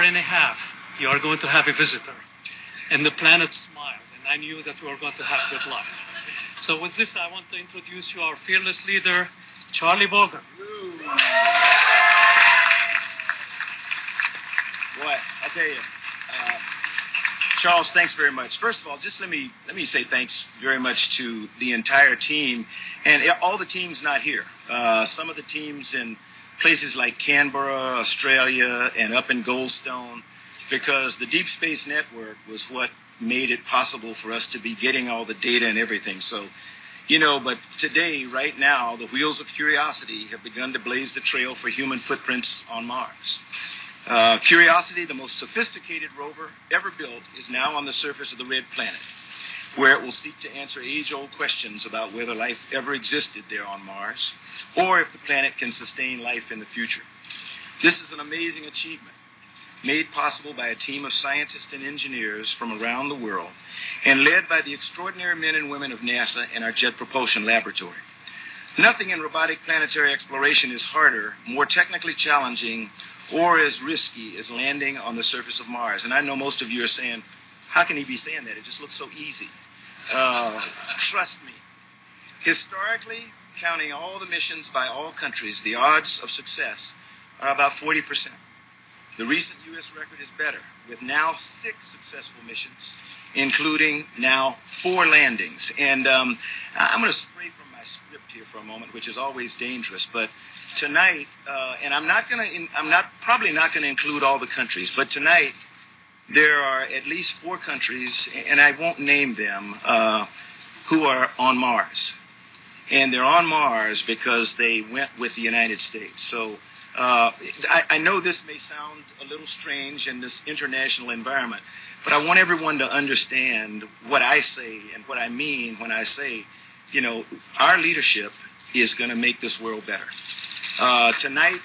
hour and a half, you are going to have a visitor. And the planet smiled, and I knew that we were going to have good luck. So with this, I want to introduce you our fearless leader, Charlie Bolden. Boy, I tell you, uh, Charles, thanks very much. First of all, just let me let me say thanks very much to the entire team and all the teams not here. Uh, some of the teams in places like Canberra, Australia, and up in Goldstone, because the Deep Space Network was what made it possible for us to be getting all the data and everything. So, you know, but today, right now, the wheels of curiosity have begun to blaze the trail for human footprints on Mars. Uh, Curiosity, the most sophisticated rover ever built, is now on the surface of the red planet, where it will seek to answer age old questions about whether life ever existed there on Mars, or if the planet can sustain life in the future. This is an amazing achievement, made possible by a team of scientists and engineers from around the world, and led by the extraordinary men and women of NASA and our Jet Propulsion Laboratory. Nothing in robotic planetary exploration is harder, more technically challenging, or as risky as landing on the surface of Mars. And I know most of you are saying, how can he be saying that? It just looks so easy. Uh, trust me. Historically, counting all the missions by all countries, the odds of success are about 40%. The recent U.S. record is better, with now six successful missions, including now four landings. And um, I'm going to spray from my script here for a moment, which is always dangerous, but tonight, uh, and I'm not going to, I'm not probably not going to include all the countries, but tonight there are at least four countries, and I won't name them, uh, who are on Mars, and they're on Mars because they went with the United States. So. Uh, I, I know this may sound a little strange in this international environment, but I want everyone to understand what I say and what I mean when I say, you know, our leadership is going to make this world better. Uh, tonight,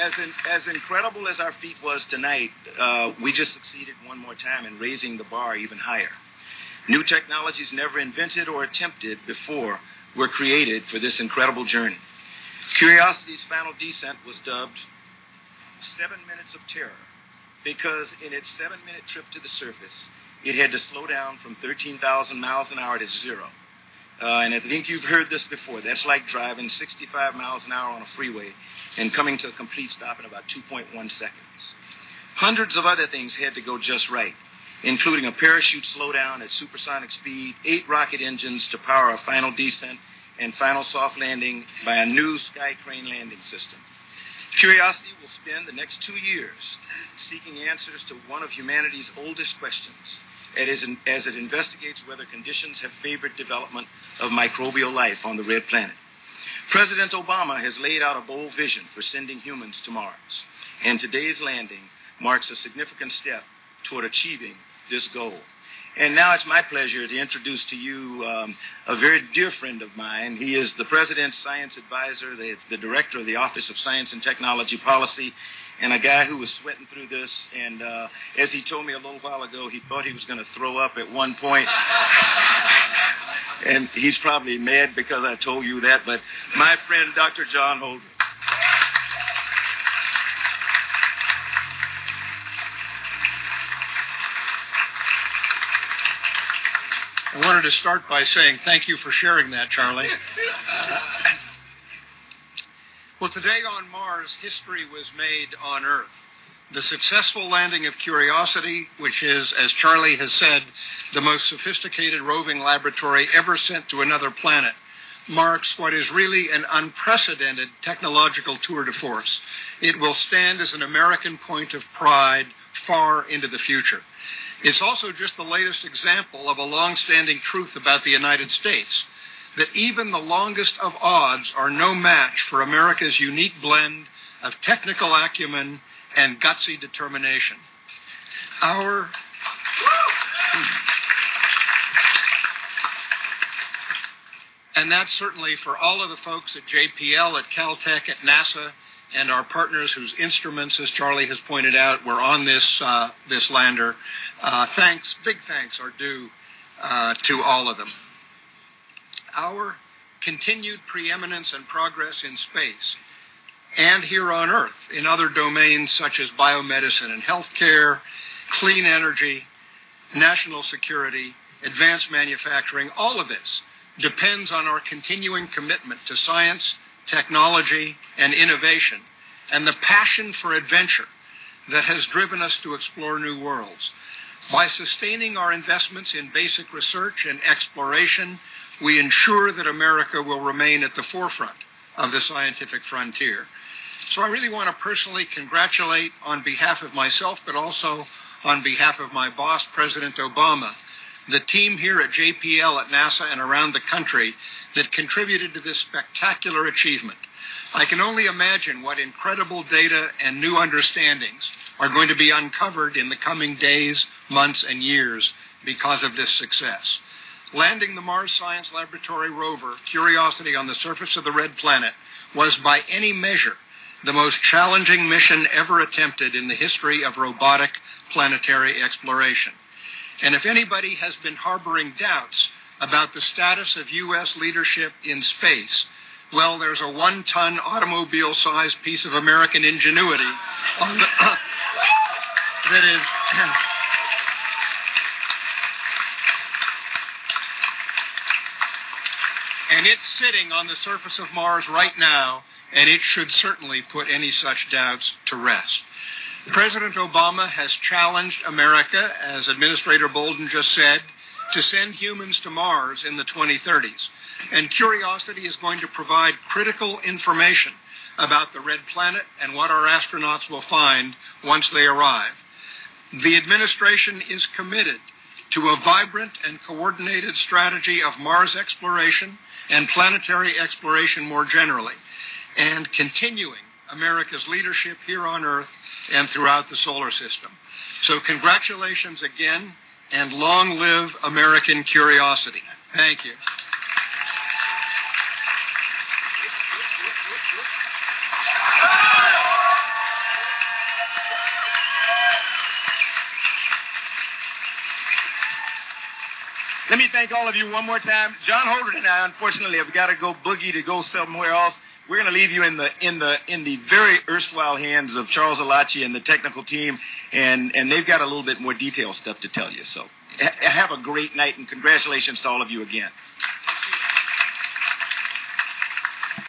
as in, as incredible as our feat was tonight, uh, we just succeeded one more time in raising the bar even higher. New technologies never invented or attempted before were created for this incredible journey. Curiosity's final descent was dubbed Seven Minutes of Terror because in its seven minute trip to the surface, it had to slow down from 13,000 miles an hour to zero. Uh, and I think you've heard this before. That's like driving 65 miles an hour on a freeway and coming to a complete stop in about 2.1 seconds. Hundreds of other things had to go just right, including a parachute slowdown at supersonic speed, eight rocket engines to power a final descent, and final soft landing by a new sky crane landing system. Curiosity will spend the next two years seeking answers to one of humanity's oldest questions as it investigates whether conditions have favored development of microbial life on the red planet. President Obama has laid out a bold vision for sending humans to Mars, and today's landing marks a significant step toward achieving this goal. And now it's my pleasure to introduce to you um, a very dear friend of mine. He is the President's Science Advisor, the, the Director of the Office of Science and Technology Policy, and a guy who was sweating through this. And uh, as he told me a little while ago, he thought he was going to throw up at one point. and he's probably mad because I told you that. But my friend, Dr. John Holdren. I wanted to start by saying thank you for sharing that, Charlie. well, today on Mars, history was made on Earth. The successful landing of Curiosity, which is, as Charlie has said, the most sophisticated roving laboratory ever sent to another planet, marks what is really an unprecedented technological tour de force. It will stand as an American point of pride far into the future. It's also just the latest example of a long-standing truth about the United States, that even the longest of odds are no match for America's unique blend of technical acumen and gutsy determination. Our and that's certainly for all of the folks at JPL, at Caltech, at NASA, and our partners whose instruments, as Charlie has pointed out, were on this uh, this lander. Uh, thanks, big thanks are due uh, to all of them. Our continued preeminence and progress in space, and here on Earth in other domains such as biomedicine and healthcare, clean energy, national security, advanced manufacturing, all of this depends on our continuing commitment to science, technology, and innovation, and the passion for adventure that has driven us to explore new worlds. By sustaining our investments in basic research and exploration, we ensure that America will remain at the forefront of the scientific frontier. So I really want to personally congratulate on behalf of myself, but also on behalf of my boss, President Obama, the team here at JPL at NASA and around the country that contributed to this spectacular achievement. I can only imagine what incredible data and new understandings are going to be uncovered in the coming days, months, and years because of this success. Landing the Mars Science Laboratory rover Curiosity on the surface of the red planet was by any measure the most challenging mission ever attempted in the history of robotic planetary exploration. And if anybody has been harboring doubts about the status of U.S. leadership in space, well, there's a one ton automobile sized piece of American ingenuity the, that is. and it's sitting on the surface of Mars right now, and it should certainly put any such doubts to rest. President Obama has challenged America, as Administrator Bolden just said, to send humans to Mars in the 2030s. And Curiosity is going to provide critical information about the red planet and what our astronauts will find once they arrive. The administration is committed to a vibrant and coordinated strategy of Mars exploration and planetary exploration more generally, and continuing America's leadership here on Earth and throughout the solar system. So congratulations again, and long live American curiosity. Thank you. Let me thank all of you one more time. John Holdren and I, unfortunately, have got to go boogie to go somewhere else. We're going to leave you in the in the in the very erstwhile hands of Charles Elachi and the technical team, and and they've got a little bit more detailed stuff to tell you. So ha- have a great night, and congratulations to all of you again.